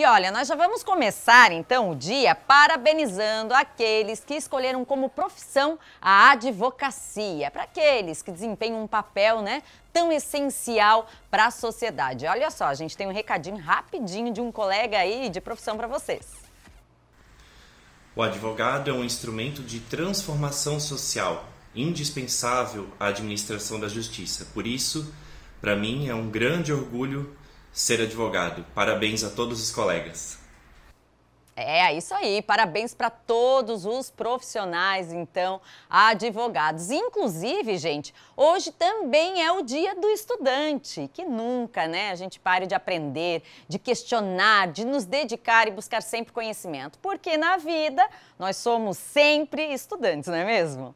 E olha, nós já vamos começar então o dia parabenizando aqueles que escolheram como profissão a advocacia, para aqueles que desempenham um papel, né, tão essencial para a sociedade. Olha só, a gente tem um recadinho rapidinho de um colega aí de profissão para vocês. O advogado é um instrumento de transformação social, indispensável à administração da justiça. Por isso, para mim é um grande orgulho ser advogado. Parabéns a todos os colegas. É, isso aí. Parabéns para todos os profissionais, então, advogados. Inclusive, gente, hoje também é o dia do estudante. Que nunca, né, a gente pare de aprender, de questionar, de nos dedicar e buscar sempre conhecimento. Porque na vida nós somos sempre estudantes, não é mesmo?